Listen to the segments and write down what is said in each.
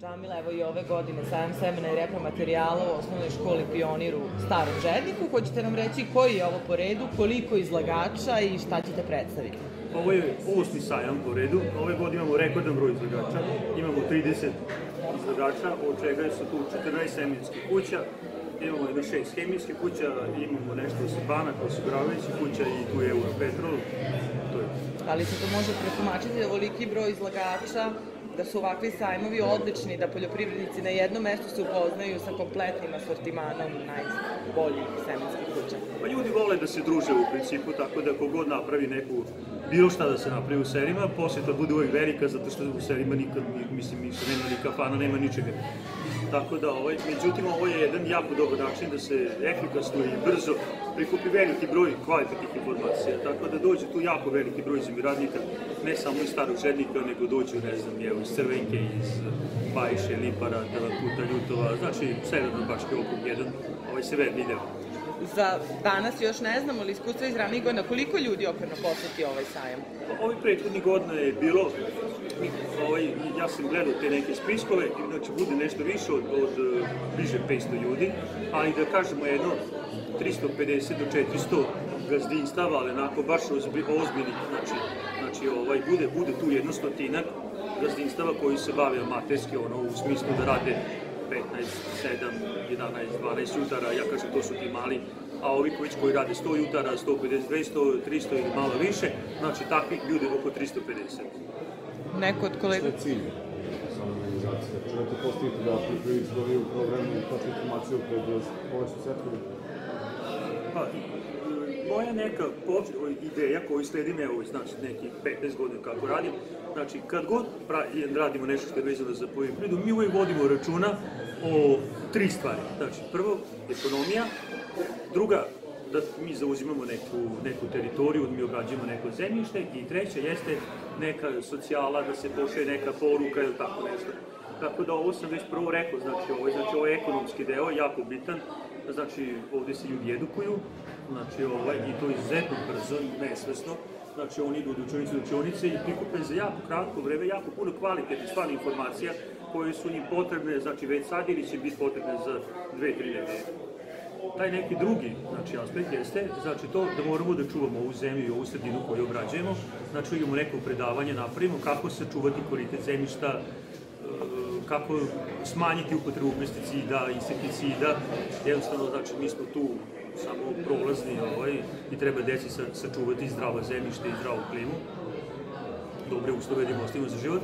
Džamila, evo i ove godine sajam semena i repromaterijala u osnovnoj školi Pioniru Starom Žedniku. Hoćete nam reći koji je ovo po redu, koliko izlagača i šta ćete predstaviti? Ovo je osmi sajam po redu. Ove godine imamo rekordan broj izlagača. Imamo 30 izlagača, od čega su tu 14 seminskih kuća, imamo jedno šest hemijskih kuća, imamo nešto sa banak, osiguravajućih kuća i tu je Europetrol. To je. Da li se to može pretumačiti da voliki broj izlagača da su ovakvi sajmovi odlični, da poljoprivrednici na jednom mestu se upoznaju sa kompletnim asortimanom najboljih semenskih kuća. Pa ljudi vole da se druže u principu, tako da kogod napravi neku, bilo šta da se napravi u serima, posjeta bude uvek velika, zato što u serima nikad, mislim, nisu, nema ni kafana, nema ničega. Tako da, ovaj, međutim, ovo je jedan jako dobar način da se efikasno i brzo prikupi veliki broj kvalitetnih informacija. Tako da dođe tu jako veliki broj zemljoradnika, ne samo iz starog žednika, nego dođu, ne znam, evo, iz Crvenke, iz Bajše, Lipara, Kuta, Ljutova, znači Severno Bački okrug 1, ovaj severni deo. Za danas još ne znamo, ali iskustva iz ranih godina, koliko ljudi okvirno poseti ovaj sajam? Ovi prethodni godina je bilo, ovaj, ja sam gledao te neke spiskove, znači bude nešto više od, od bliže 500 ljudi, ali da kažemo jedno 350 do 400 gazdinstava, ali onako baš ozbi, ozbiljnih, znači, znači ovaj, bude, bude tu jedno stotinak gazdinstava koji se bave amaterski, ono, u smislu da rade 15, 7, 11, 12 jutara, ja kažem to su ti mali, a ovi koji, koji rade 100 jutara, 150, 200, 300 ili malo više, znači takvih ljudi oko 350. Neko od kolega... Šta je cilj organizacije? Želite postaviti da pripremiti dobiju program i pati informaciju pred poleću setvu? Pa, moja neka ideja koju sledim, evo, znači neki 15 godina kako radim, znači kad god radimo nešto što je vezano za poljoprivredu, mi uvijek vodimo računa o tri stvari. Znači, prvo, ekonomija, druga, da mi zauzimamo neku, neku teritoriju, da mi obrađujemo neko zemljište i treća jeste neka socijala, da se pošle neka poruka ili tako nešto. Tako da ovo sam već prvo rekao, znači ovo je, znači, ovo je ekonomski deo, jako bitan, znači ovde se ljudi edukuju, znači ovaj, i to izuzetno brzo, nesvesno, znači oni idu od učenice do učenice i prikupe za jako kratko vreme, jako puno kvalitetnih stvarnih informacija koje su njim potrebne, znači već sad ili će biti potrebne za dve, tri nedelje. Taj neki drugi znači, aspekt jeste znači to da moramo da čuvamo ovu zemlju i ovu sredinu koju obrađujemo, znači imamo neko predavanje, napravimo kako se čuvati kvalitet zemljišta, kako smanjiti upotrebu pesticida, insekticida, jednostavno, znači, mi smo tu samo prolazni ovaj, i treba deci sa, sačuvati zdravo zemljište i zdravu klimu, dobre uslove da im za život.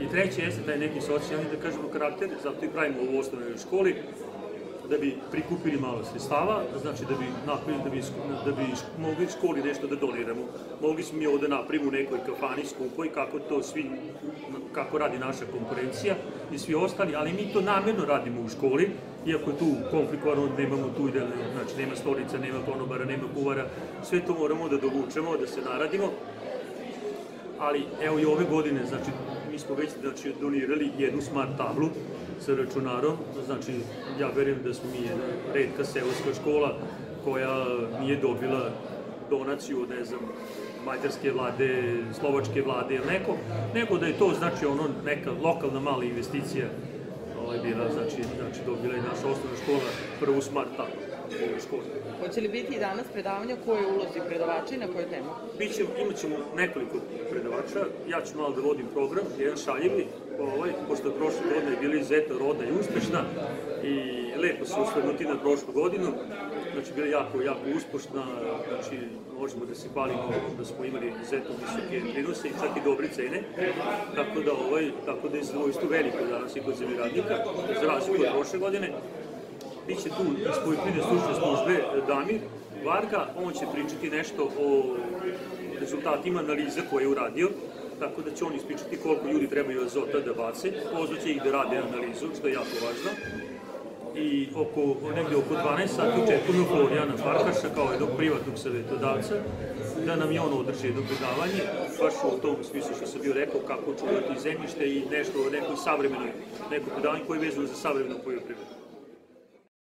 I treće jeste taj neki socijalni, da kažemo, karakter, zato i pravimo u osnovnoj školi, da bi prikupili malo sredstava, znači da bi napravili, da bi, da bi mogli školi nešto da doniramo. Mogli smo mi ovde napravimo u nekoj kafani skupoj, kako to svi, kako radi naša konkurencija i svi ostali, ali mi to namjerno radimo u školi, iako je tu komplikovano, nemamo tu ide, znači nema stolica, nema konobara, nema kuvara, sve to moramo da dovučemo, da se naradimo, ali evo i ove godine, znači smo već znači, donirali jednu smart tablu sa računarom, znači ja verujem da smo mi jedna redka seoska škola koja nije dobila donaciju od, ne znam, mađarske vlade, slovačke vlade ili neko, nego da je to znači ono neka lokalna mala investicija ovaj, bila, znači, znači dobila je naša osnovna škola prvu smart tablu školi. Hoće li biti i danas predavanja koje ulozi predavača i na koju temu? Biće, imat ćemo nekoliko predavača, ja ću malo da vodim program, jedan šaljivi, ovaj, pošto je prošle godine bila izuzetno rodna i uspešna i lepo se usvrnuti na prošlu godinu, znači bila jako, jako uspešna, znači možemo da se hvalimo da smo imali izuzetno visoke prinose i čak i dobre cene, tako da ovaj, tako da je zadovoljstvo veliko danas i kod zemljoradnika, za razliku od prošle godine, Biće tu iz poljoprivredne stručne službe Damir Varga, on će pričati nešto o rezultatima analiza koje je uradio, tako da će on ispričati koliko ljudi trebaju azota da bace, pozvaće ih da rade analizu, što je jako važno. I oko, negde oko 12 sati očekujemo Florijana Farkaša kao jednog privatnog savjetodavca, da nam je on održi jedno predavanje, baš u tom smislu što sam bio rekao kako čuvati zemljište i nešto, neko savremeno, neko predavanje koje je vezano za savremenu poljoprivredu.